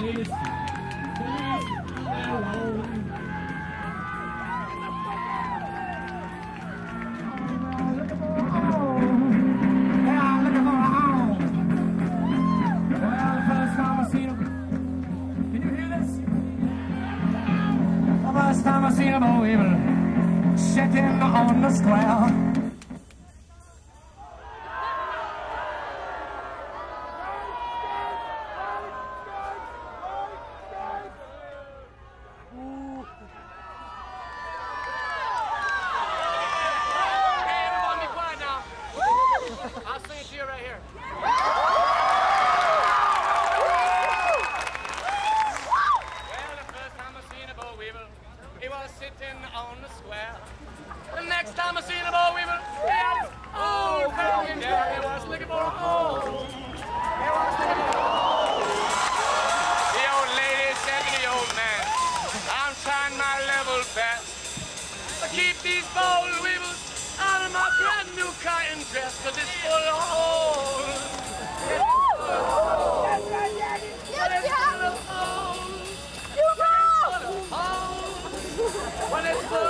First time I seen a boll weevil sitting on the square. The next time I seen a boll weevil, he had his old family there. He was looking for a home. He was looking for a home. The old lady said to the old man, I'm trying my level best. to keep these boll weevils out of my brand new cotton dress, cause it's full of holes. It's full of holes. That's right, Daddy. But it's full of holes. You go! Full of holes. When it's full of holes.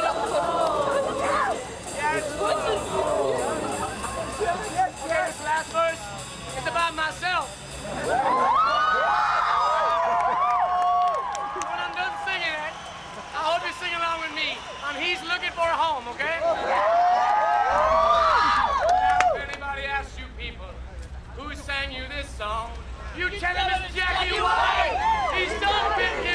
sing along with me. And he's looking for a home, okay? Now, if anybody asks you people, who sang you this song? You tell him it's Jackie White. He's done 50